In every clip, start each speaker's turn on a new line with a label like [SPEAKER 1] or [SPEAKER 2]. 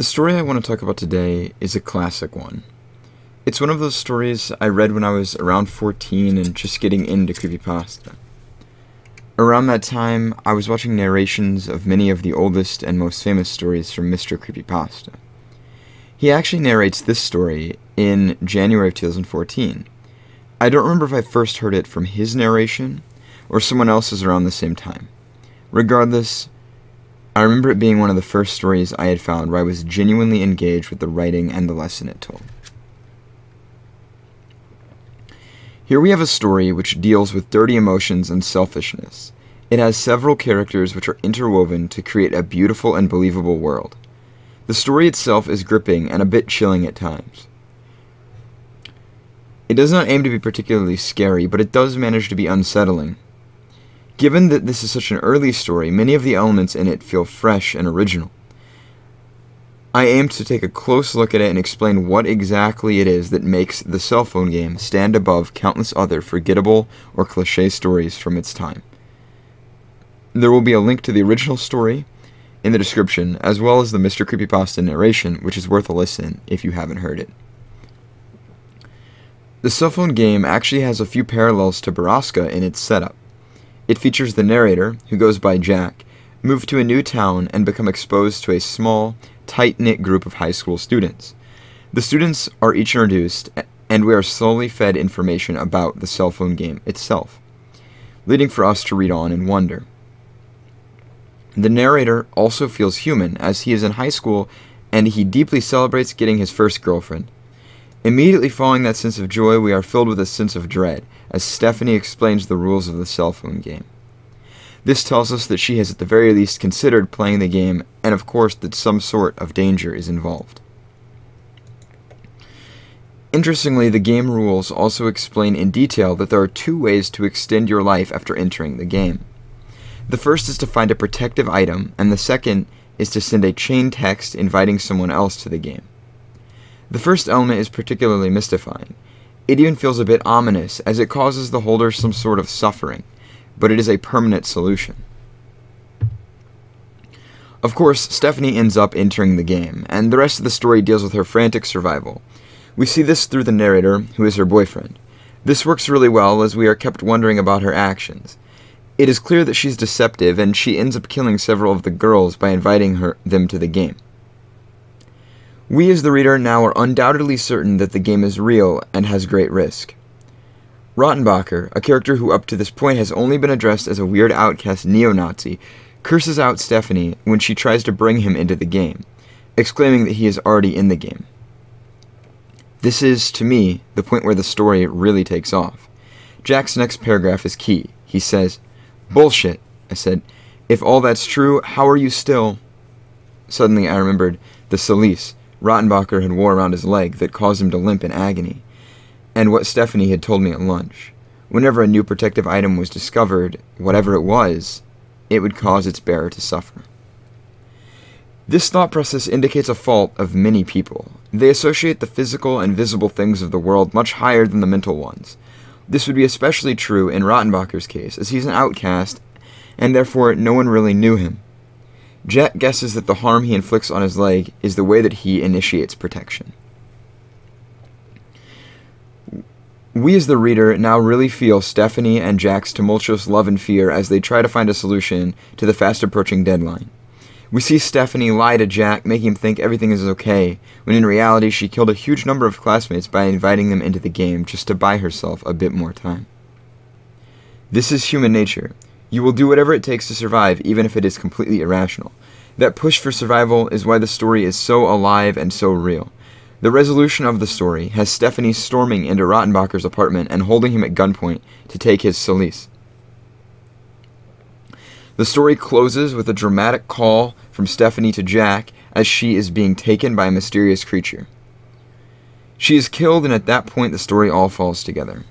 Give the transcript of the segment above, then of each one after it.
[SPEAKER 1] The story I want to talk about today is a classic one. It's one of those stories I read when I was around 14 and just getting into creepypasta. Around that time, I was watching narrations of many of the oldest and most famous stories from Mr. Creepypasta. He actually narrates this story in January of 2014. I don't remember if I first heard it from his narration or someone else's around the same time. Regardless, I remember it being one of the first stories I had found where I was genuinely engaged with the writing and the lesson it told. Here we have a story which deals with dirty emotions and selfishness. It has several characters which are interwoven to create a beautiful and believable world. The story itself is gripping and a bit chilling at times. It does not aim to be particularly scary, but it does manage to be unsettling. Given that this is such an early story, many of the elements in it feel fresh and original. I aim to take a close look at it and explain what exactly it is that makes the cell phone game stand above countless other forgettable or cliche stories from its time. There will be a link to the original story in the description, as well as the Mr. Creepypasta narration, which is worth a listen if you haven't heard it. The cell phone game actually has a few parallels to Borrasca in its setup. It features the narrator, who goes by Jack, move to a new town and become exposed to a small, tight knit group of high school students. The students are each introduced, and we are slowly fed information about the cell phone game itself, leading for us to read on and wonder. The narrator also feels human as he is in high school and he deeply celebrates getting his first girlfriend. Immediately following that sense of joy, we are filled with a sense of dread as Stephanie explains the rules of the cell phone game. This tells us that she has at the very least considered playing the game, and of course that some sort of danger is involved. Interestingly, the game rules also explain in detail that there are two ways to extend your life after entering the game. The first is to find a protective item, and the second is to send a chain text inviting someone else to the game. The first element is particularly mystifying. It even feels a bit ominous, as it causes the holder some sort of suffering but it is a permanent solution. Of course, Stephanie ends up entering the game, and the rest of the story deals with her frantic survival. We see this through the narrator, who is her boyfriend. This works really well as we are kept wondering about her actions. It is clear that she's deceptive, and she ends up killing several of the girls by inviting her, them to the game. We as the reader now are undoubtedly certain that the game is real and has great risk. Rottenbacher, a character who up to this point has only been addressed as a weird outcast neo-Nazi, curses out Stephanie when she tries to bring him into the game, exclaiming that he is already in the game. This is, to me, the point where the story really takes off. Jack's next paragraph is key. He says, Bullshit, I said. If all that's true, how are you still? Suddenly I remembered the cilice Rottenbacher had wore around his leg that caused him to limp in agony and what Stephanie had told me at lunch. Whenever a new protective item was discovered, whatever it was, it would cause its bearer to suffer. This thought process indicates a fault of many people. They associate the physical and visible things of the world much higher than the mental ones. This would be especially true in Rottenbacher's case, as he's an outcast, and therefore no one really knew him. Jack guesses that the harm he inflicts on his leg is the way that he initiates protection. We as the reader now really feel Stephanie and Jack's tumultuous love and fear as they try to find a solution to the fast approaching deadline. We see Stephanie lie to Jack, making him think everything is okay, when in reality she killed a huge number of classmates by inviting them into the game just to buy herself a bit more time. This is human nature. You will do whatever it takes to survive, even if it is completely irrational. That push for survival is why the story is so alive and so real. The resolution of the story has Stephanie storming into Rottenbacher's apartment and holding him at gunpoint to take his cilice. The story closes with a dramatic call from Stephanie to Jack as she is being taken by a mysterious creature. She is killed, and at that point, the story all falls together.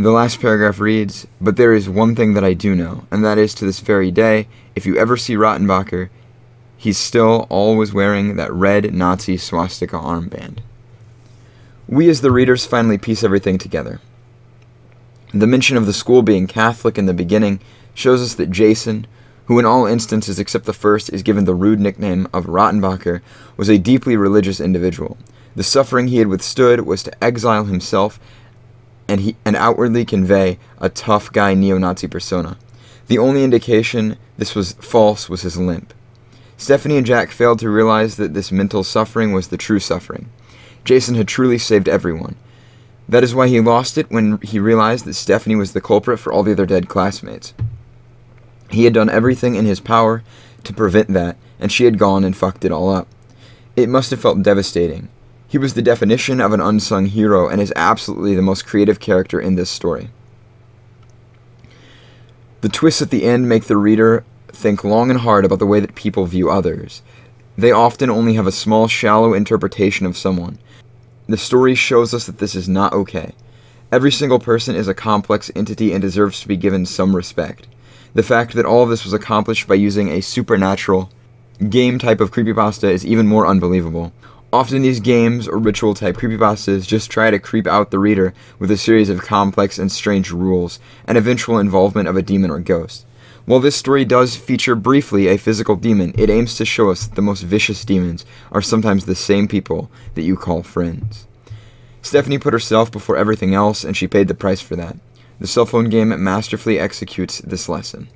[SPEAKER 1] The last paragraph reads But there is one thing that I do know, and that is to this very day, if you ever see Rottenbacher, he's still always wearing that red Nazi swastika armband. We as the readers finally piece everything together. The mention of the school being Catholic in the beginning shows us that Jason, who in all instances except the first is given the rude nickname of Rottenbacher, was a deeply religious individual. The suffering he had withstood was to exile himself and, he, and outwardly convey a tough guy neo Nazi persona. The only indication this was false was his limp. Stephanie and Jack failed to realize that this mental suffering was the true suffering. Jason had truly saved everyone. That is why he lost it when he realized that Stephanie was the culprit for all the other dead classmates. He had done everything in his power to prevent that, and she had gone and fucked it all up. It must have felt devastating. He was the definition of an unsung hero and is absolutely the most creative character in this story. The twists at the end make the reader think long and hard about the way that people view others. They often only have a small, shallow interpretation of someone. The story shows us that this is not okay. Every single person is a complex entity and deserves to be given some respect. The fact that all of this was accomplished by using a supernatural game type of creepypasta is even more unbelievable. Often these games or ritual type creepypastas just try to creep out the reader with a series of complex and strange rules and eventual involvement of a demon or ghost. While this story does feature briefly a physical demon, it aims to show us that the most vicious demons are sometimes the same people that you call friends. Stephanie put herself before everything else, and she paid the price for that. The cell phone game masterfully executes this lesson.